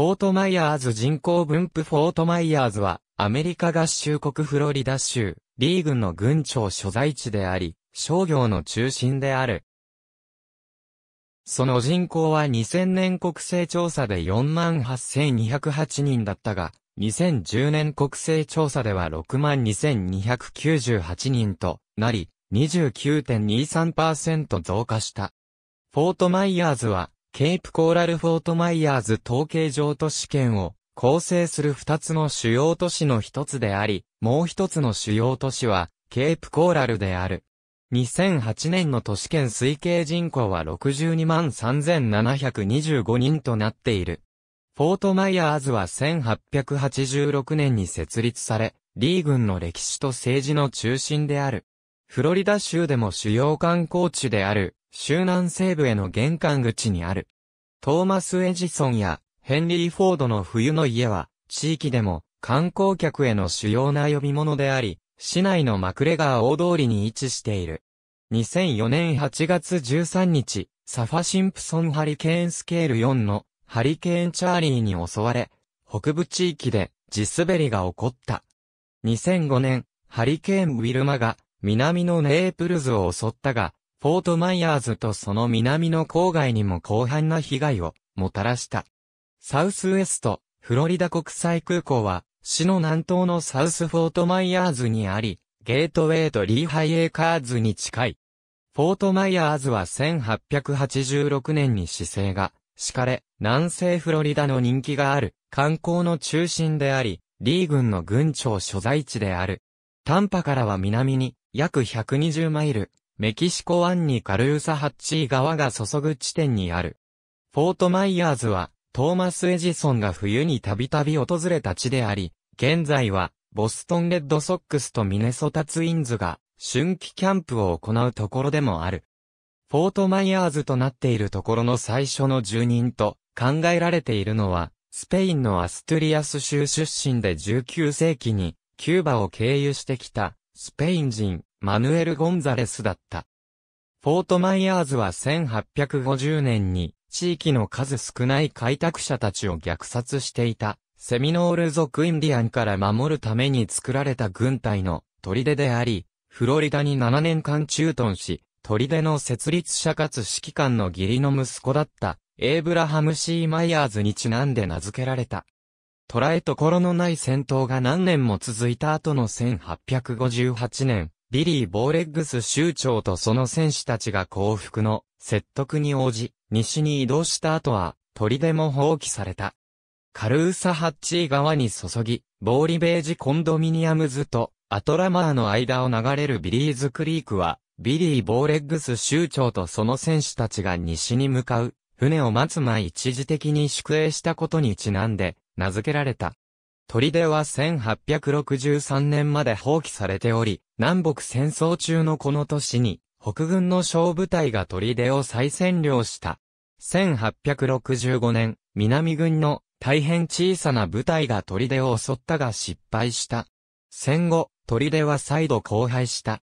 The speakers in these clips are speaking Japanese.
フォートマイヤーズ人口分布フォートマイヤーズは、アメリカ合衆国フロリダ州、リー郡の郡庁所在地であり、商業の中心である。その人口は2000年国勢調査で48,208人だったが、2010年国勢調査では62,298人となり、29.23%増加した。フォートマイヤーズは、ケープコーラルフォートマイヤーズ統計上都市圏を構成する二つの主要都市の一つであり、もう一つの主要都市は、ケープコーラルである。2008年の都市圏推計人口は62万3725人となっている。フォートマイヤーズは1886年に設立され、リー郡の歴史と政治の中心である。フロリダ州でも主要観光地である、州南西部への玄関口にある。トーマス・エジソンやヘンリー・フォードの冬の家は、地域でも観光客への主要な呼び物であり、市内のマクレガー大通りに位置している。2004年8月13日、サファ・シンプソンハリケーンスケール4のハリケーンチャーリーに襲われ、北部地域で地滑りが起こった。2005年、ハリケーンウィルマが南のネープルズを襲ったが、フォートマイヤーズとその南の郊外にも広範な被害をもたらした。サウスウエスト、フロリダ国際空港は、市の南東のサウスフォートマイヤーズにあり、ゲートウェイとリーハイエーカーズに近い。フォートマイヤーズは1886年に市政が敷かれ、南西フロリダの人気がある観光の中心であり、リー郡の郡庁所在地である。タンパからは南に約120マイル、メキシコ湾にカルーサハッチー川が注ぐ地点にある。フォートマイヤーズは、トーマス・エジソンが冬にたびたび訪れた地であり、現在は、ボストンレッドソックスとミネソタツインズが、春季キャンプを行うところでもある。フォートマイヤーズとなっているところの最初の住人と考えられているのは、スペインのアストゥリアス州出身で19世紀にキューバを経由してきたスペイン人マヌエル・ゴンザレスだった。フォートマイヤーズは1850年に地域の数少ない開拓者たちを虐殺していたセミノール族インディアンから守るために作られた軍隊の砦であり、フロリダに7年間駐屯し、砦の設立者かつ指揮官の義理の息子だったエイブラハム・シー・マイヤーズにちなんで名付けられた。捉えところのない戦闘が何年も続いた後の1858年、ビリー・ボーレッグス酋長とその戦士たちが降伏の説得に応じ、西に移動した後は、砦も放棄された。カルーサハッチー川に注ぎ、ボーリベージコンドミニアムズとアトラマーの間を流れるビリーズクリークは、ビリー・ボーレッグス酋長とその戦士たちが西に向かう、船を待つ前一時的に宿営したことにちなんで、名付けられた。砦は1863年まで放棄されており、南北戦争中のこの年に、北軍の小部隊が砦を再占領した。1865年、南軍の大変小さな部隊が砦を襲ったが失敗した。戦後、砦は再度荒廃した。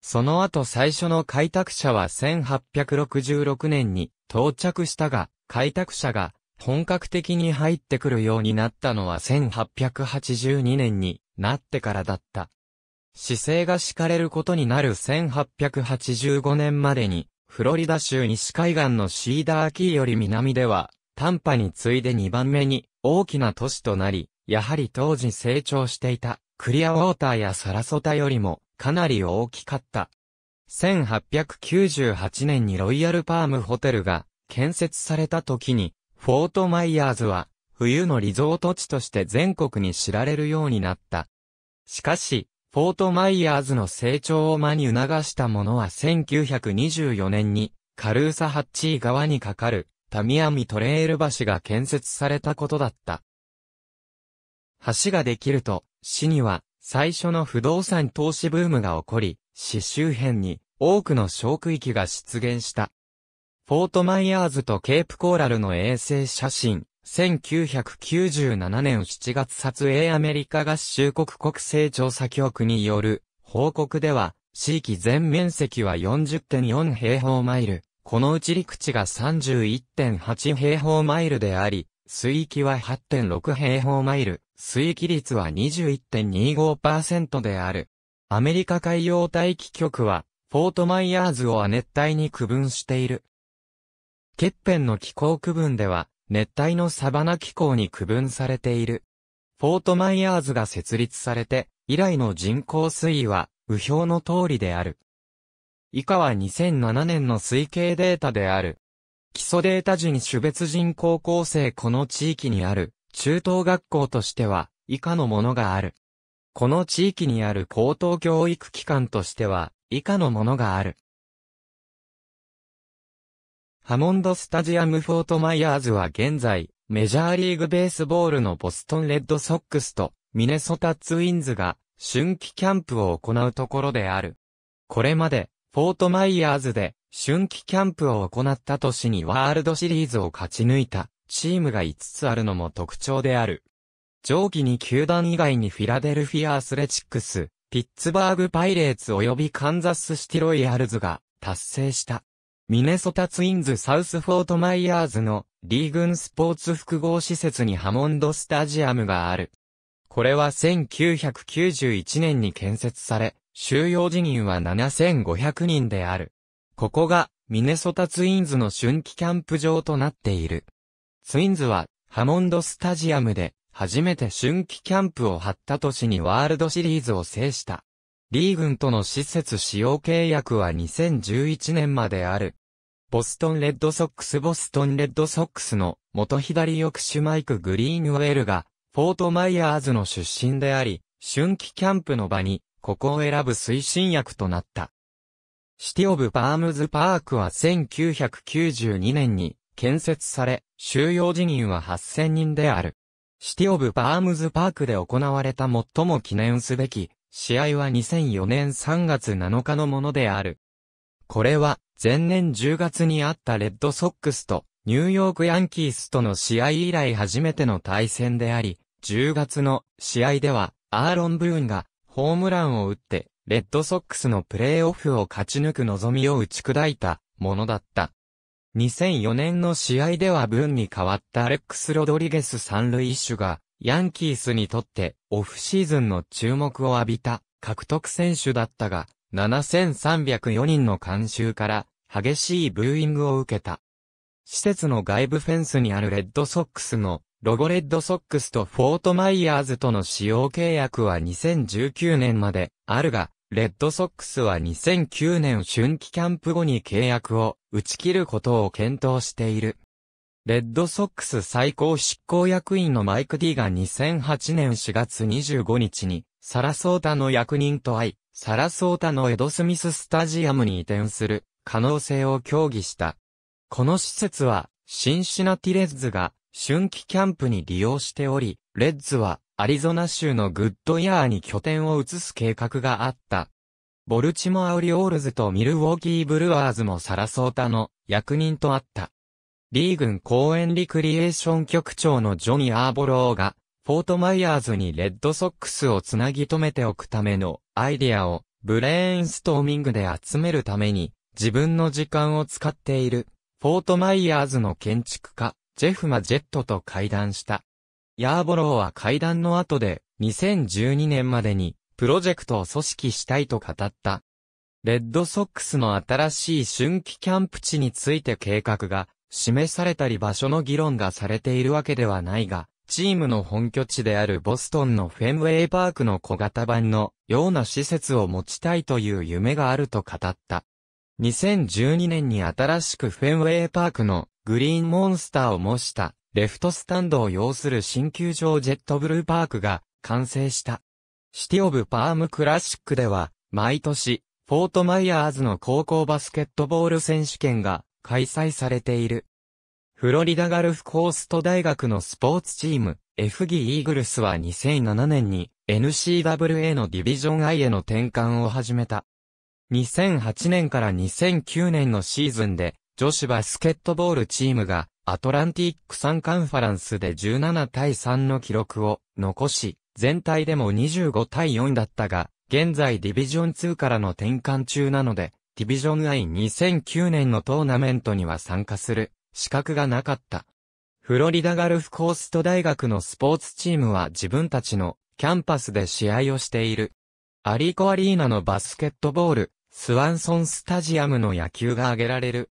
その後最初の開拓者は1866年に到着したが、開拓者が本格的に入ってくるようになったのは1882年になってからだった。姿勢が敷かれることになる1885年までに、フロリダ州西海岸のシーダーキーより南では、タンパに次いで2番目に大きな都市となり、やはり当時成長していたクリアウォーターやサラソタよりもかなり大きかった。1898年にロイヤルパームホテルが建設された時に、フォートマイヤーズは冬のリゾート地として全国に知られるようになった。しかし、フォートマイヤーズの成長を真に促したものは1924年にカルーサハッチー川に架かるタミアミトレール橋が建設されたことだった。橋ができると、市には最初の不動産投資ブームが起こり、市周辺に多くの小区域が出現した。フォートマイヤーズとケープコーラルの衛星写真、1997年7月撮影アメリカ合衆国国勢調査局による報告では、地域全面積は40.4平方マイル、このうち陸地が31.8平方マイルであり、水域は8.6平方マイル、水域率は21.25%である。アメリカ海洋大気局は、フォートマイヤーズを亜熱帯に区分している。ケッペンの気候区分では、熱帯のサバナ気候に区分されている。フォートマイヤーズが設立されて、以来の人口推移は、右表の通りである。以下は2007年の推計データである。基礎データ人種別人口構成この地域にある中等学校としては以下のものがある。この地域にある高等教育機関としては以下のものがある。ハモンドスタジアムフォートマイヤーズは現在、メジャーリーグベースボールのボストンレッドソックスとミネソタツインズが春季キャンプを行うところである。これまで、フォートマイヤーズで春季キャンプを行った年にワールドシリーズを勝ち抜いたチームが5つあるのも特徴である。上記2球団以外にフィラデルフィアアスレチックス、ピッツバーグパイレーツ及びカンザスシティロイヤルズが達成した。ミネソタツインズサウスフォートマイヤーズのリー郡スポーツ複合施設にハモンドスタジアムがある。これは1991年に建設され、収容人員は7500人である。ここが、ミネソタツインズの春季キャンプ場となっている。ツインズは、ハモンドスタジアムで、初めて春季キャンプを張った年にワールドシリーズを制した。リー郡との施設使用契約は2011年まである。ボストンレッドソックスボストンレッドソックスの元左翼手マイク・グリーンウェルが、フォートマイヤーズの出身であり、春季キャンプの場に、ここを選ぶ推進役となった。シティオブパームズパークは1992年に建設され、収容人員は8000人である。シティオブパームズパークで行われた最も記念すべき試合は2004年3月7日のものである。これは前年10月にあったレッドソックスとニューヨークヤンキースとの試合以来初めての対戦であり、10月の試合ではアーロン・ブーンがホームランを打ってレッドソックスのプレーオフを勝ち抜く望みを打ち砕いたものだった。2004年の試合ではブーンに代わったアレックス・ロドリゲス三塁手が、ヤンキースにとってオフシーズンの注目を浴びた獲得選手だったが、7304人の観衆から激しいブーイングを受けた。施設の外部フェンスにあるレッドソックスのロゴレッドソックスとフォートマイヤーズとの使用契約は2019年まであるが、レッドソックスは2009年春季キャンプ後に契約を打ち切ることを検討している。レッドソックス最高執行役員のマイク・ディが2008年4月25日にサラソータの役人と会い、サラソータのエドスミススタジアムに移転する可能性を協議した。この施設はシンシナティレッズが春季キャンプに利用しており、レッズはアリゾナ州のグッドイヤーに拠点を移す計画があった。ボルチモアオリオールズとミルウォーキーブルワーズもサラソータの役人と会った。リー郡公園リクリエーション局長のジョニー・ヤーボローが、フォートマイヤーズにレッドソックスをつなぎ止めておくためのアイディアをブレーンストーミングで集めるために自分の時間を使っているフォートマイヤーズの建築家ジェフ・マジェットと会談した。ヤーボローは会談の後で、2012年までに、プロジェクトを組織したいと語った。レッドソックスの新しい春季キャンプ地について計画が示されたり場所の議論がされているわけではないが、チームの本拠地であるボストンのフェンウェイパークの小型版のような施設を持ちたいという夢があると語った。2012年に新しくフェンウェイパークのグリーンモンスターを模したレフトスタンドを要する新球場ジェットブルーパークが完成した。シティオブパームクラシックでは毎年フォートマイヤーズの高校バスケットボール選手権が開催されている。フロリダガルフコースト大学のスポーツチーム FG イーグルスは2007年に NCAA のディビジョン I への転換を始めた。2008年から2009年のシーズンで女子バスケットボールチームがアトランティックサンカンファランスで17対3の記録を残し、全体でも25対4だったが、現在ディビジョン2からの転換中なので、ディビジョン I2009 年のトーナメントには参加する資格がなかった。フロリダガルフコースト大学のスポーツチームは自分たちのキャンパスで試合をしている。アリーコアリーナのバスケットボール、スワンソンスタジアムの野球が挙げられる。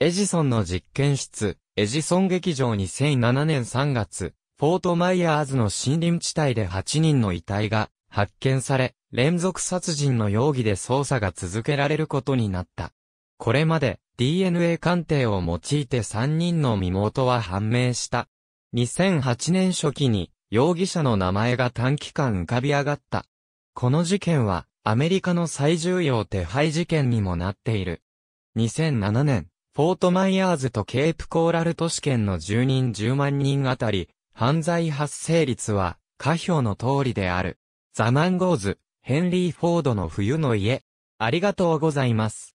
エジソンの実験室、エジソン劇場2007年3月、フォートマイヤーズの森林地帯で8人の遺体が発見され、連続殺人の容疑で捜査が続けられることになった。これまで DNA 鑑定を用いて3人の身元は判明した。2008年初期に容疑者の名前が短期間浮かび上がった。この事件はアメリカの最重要手配事件にもなっている。2007年、フォートマイヤーズとケープコーラル都市圏の住人10万人あたり、犯罪発生率は、下表の通りである。ザ・マンゴーズ、ヘンリー・フォードの冬の家。ありがとうございます。